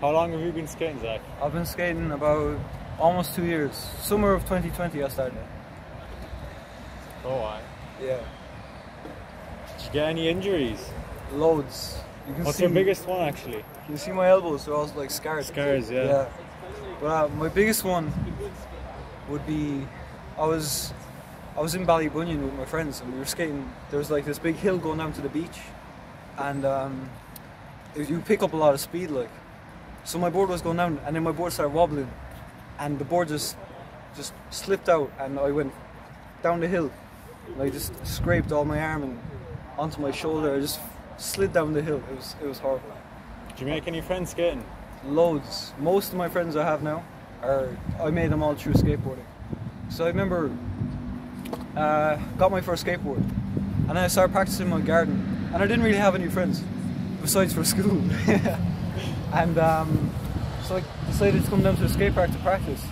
How long have you been skating, Zack? I've been skating about almost two years. Summer of 2020 I started. Oh, I. Yeah. Did you get any injuries? Loads. You can What's see, your biggest one, actually? You can see my elbows, they're all like scars. Scars, yeah. Yeah. But uh, my biggest one would be I was I was in Ballybunion with my friends and we were skating. There was like this big hill going down to the beach, and um, you pick up a lot of speed, like. So my board was going down, and then my board started wobbling, and the board just just slipped out, and I went down the hill. And I just scraped all my arm and onto my shoulder. I just slid down the hill. It was it was horrible Did you make any friends skating? loads. Most of my friends I have now are I made them all through skateboarding. So I remember uh, got my first skateboard, and then I started practicing in my garden, and I didn't really have any friends besides for school. and um, so I decided to come down to the skate park to practice,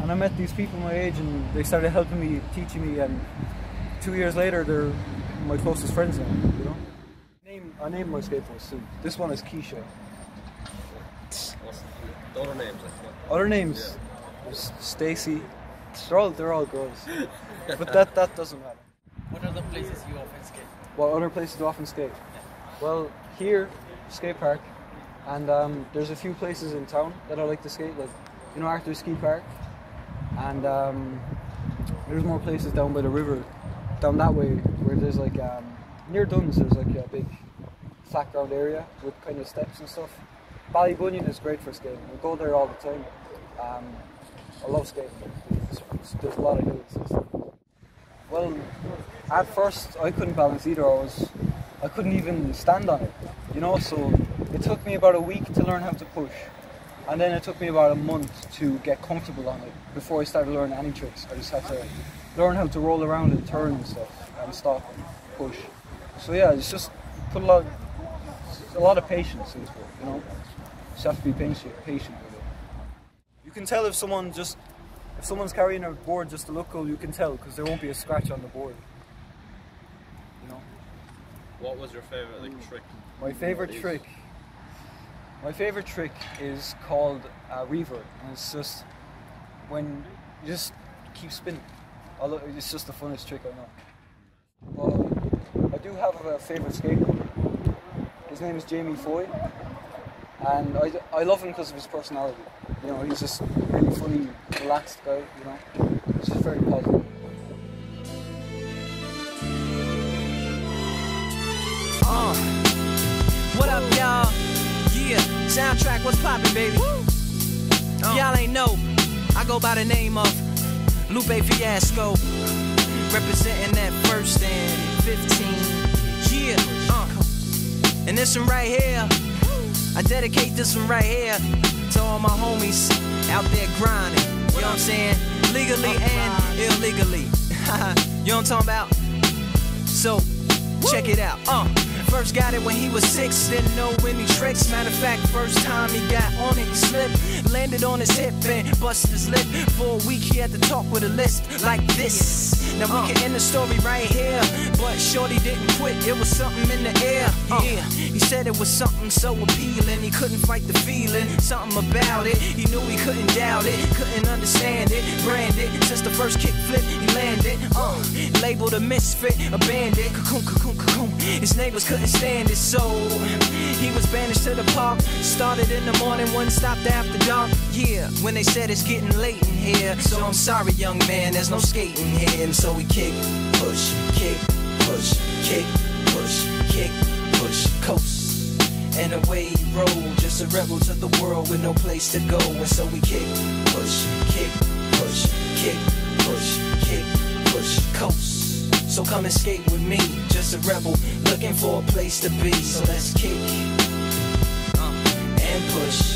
and I met these people my age, and they started helping me, teaching me, and two years later they're my closest friends now. You know. Name, I named my skateboards too. This one is Keisha. Other names? Other names, there's Stacy. They're all they're all girls, but that that doesn't matter. What are the places you often skate? What other places do you often skate? Well, here, skate park, and um, there's a few places in town that I like to skate, like you know Arthur's Quay Park, and um, there's more places down by the river, down that way where there's like um, near Dunnes there's like a big flat ground area with kind of steps and stuff. Ballybunion is great for skating. I go there all the time. Um, I love skating. There's a lot of hills. Well, at first I couldn't balance either. I was, I couldn't even stand on it, you know. So it took me about a week to learn how to push, and then it took me about a month to get comfortable on it before I started learning any tricks. I just had to learn how to roll around and turn and stuff, and stop and push. So yeah, it's just put a lot, a lot of patience into it, you know. Just have to be patient, patient with it. You can tell if someone just if someone's carrying a board just to look cool, you can tell because there won't be a scratch on the board. You know. what was your favorite like trick? My favorite trick. My favorite trick is called a revert, and it's just when you just keep spinning. It's just the funnest trick I know. Well, I do have a favorite skateboarder. His name is Jamie Foy, and I, I love him because of his personality. You know, he's just a really funny, relaxed guy. You know, he's just very positive. Soundtrack, what's poppin', baby? Y'all ain't know, I go by the name of Lupe Fiasco, representing that first and 15. Yeah, uh, and this one right here, I dedicate this one right here to all my homies out there grinding. You know what I'm saying? Legally and illegally. you know what I'm talking about? So, check it out. Uh, first got it when he was six, didn't know any tricks. Matter of fact, first time he got on it, he slipped, landed on his hip and busted his lip. For a week, he had to talk with a lisp like this. Now we can end the story right here, but Shorty didn't quit. It was something in the air. Yeah, he said it was something so appealing. He couldn't fight the feeling, something about it. He knew he couldn't doubt it, couldn't understand it. Branded since the first kick flip, he landed. Uh, labeled a misfit, a bandit. Cocoon, cocoon, cocoon. His neighbors couldn't stand it, so he was banished to the park. Started in the morning, one stopped after dark. Yeah, when they said it's getting late in here. So I'm sorry, young man, there's no skating here. And so we kick, push, kick, push, kick, push, kick, push, coast. And away he rolled, just a rebel to the world with no place to go. And so we kick, push, kick, So come and skate with me, just a rebel looking for a place to be. So let's kick uh, and push.